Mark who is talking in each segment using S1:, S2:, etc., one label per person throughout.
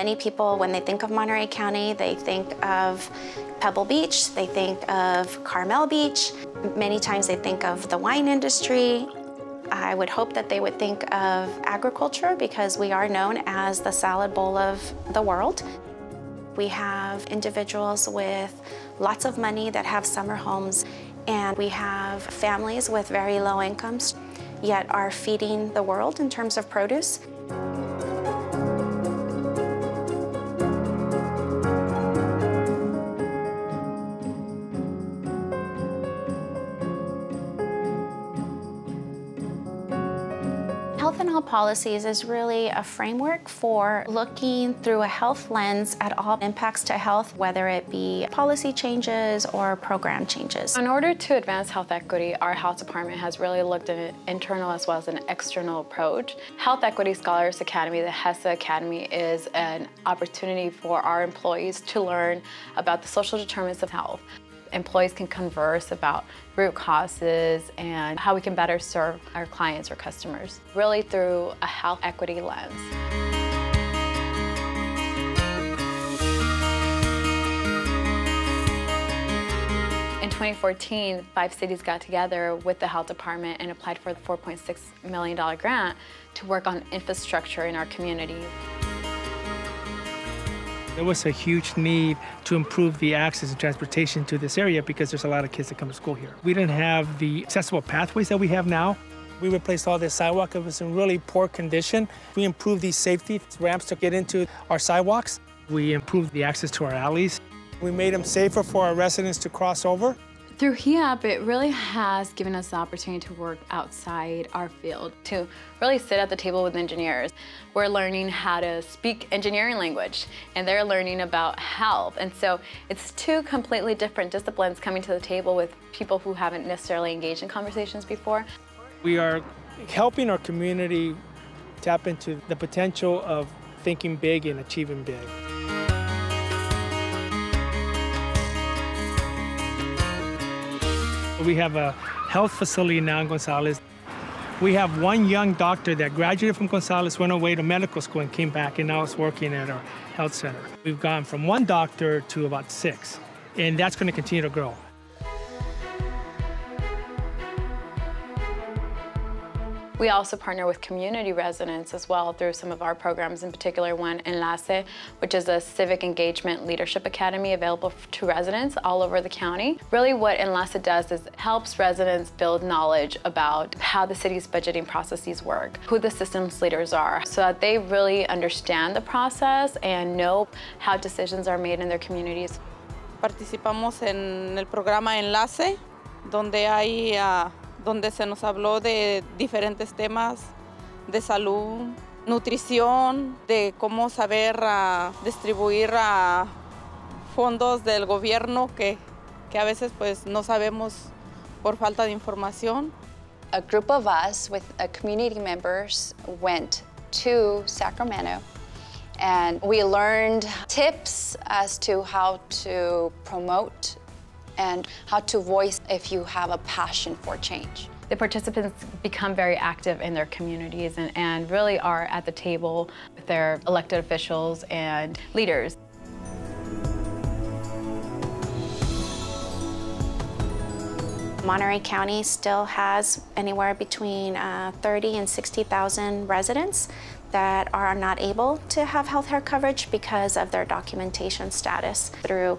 S1: Many people, when they think of Monterey County, they think of Pebble Beach, they think of Carmel Beach. Many times they think of the wine industry. I would hope that they would think of agriculture because we are known as the salad bowl of the world. We have individuals with lots of money that have summer homes, and we have families with very low incomes, yet are feeding the world in terms of produce. Health in All Policies is really a framework for looking through a health lens at all impacts to health, whether it be policy changes or program changes.
S2: In order to advance health equity, our health department has really looked at an internal as well as an external approach. Health Equity Scholars Academy, the HESA Academy, is an opportunity for our employees to learn about the social determinants of health employees can converse about root causes and how we can better serve our clients or customers, really through a health equity lens. In 2014, five cities got together with the health department and applied for the $4.6 million grant to work on infrastructure in our community.
S3: There was a huge need to improve the access and transportation to this area because there's a lot of kids that come to school here. We didn't have the accessible pathways that we have now. We replaced all the sidewalk. It was in really poor condition. We improved these safety ramps to get into our sidewalks. We improved the access to our alleys. We made them safer for our residents to cross over.
S2: Through HiAP, it really has given us the opportunity to work outside our field, to really sit at the table with engineers. We're learning how to speak engineering language, and they're learning about health. And so it's two completely different disciplines coming to the table with people who haven't necessarily engaged in conversations before.
S3: We are helping our community tap into the potential of thinking big and achieving big. We have a health facility now in Gonzales. We have one young doctor that graduated from Gonzales, went away to medical school and came back and now is working at our health center. We've gone from one doctor to about six, and that's going to continue to grow.
S2: We also partner with community residents as well through some of our programs, in particular one Enlace, which is a civic engagement leadership academy available to residents all over the county. Really what Enlace does is helps residents build knowledge about how the city's budgeting processes work, who the systems leaders are, so that they really understand the process and know how decisions are made in their communities.
S4: Participamos en el programa Enlace, donde hay uh, donde se nos habló de diferentes temas de salud, nutrición, de cómo saber uh, distribuir uh, fondos del gobierno que, que a veces pues no sabemos por falta de información.
S5: A group of us with uh, community members went to Sacramento and we learned tips as to how to promote and how to voice if you have a passion for change.
S2: The participants become very active in their communities and, and really are at the table with their elected officials and leaders.
S1: Monterey County still has anywhere between uh, 30 and 60,000 residents that are not able to have health care coverage because of their documentation status. Through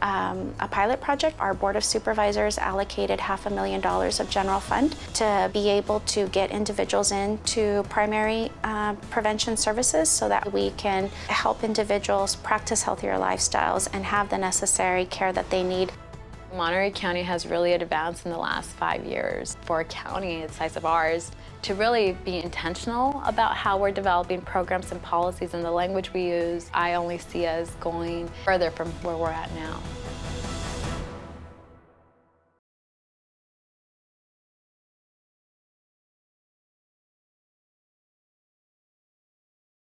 S1: um, a pilot project, our Board of Supervisors allocated half a million dollars of general fund to be able to get individuals into primary uh, prevention services so that we can help individuals practice healthier lifestyles and have the necessary care that they need.
S2: Monterey County has really advanced in the last five years for a county the size of ours to really be intentional about how we're developing programs and policies and the language we use. I only see us going further from where we're at now.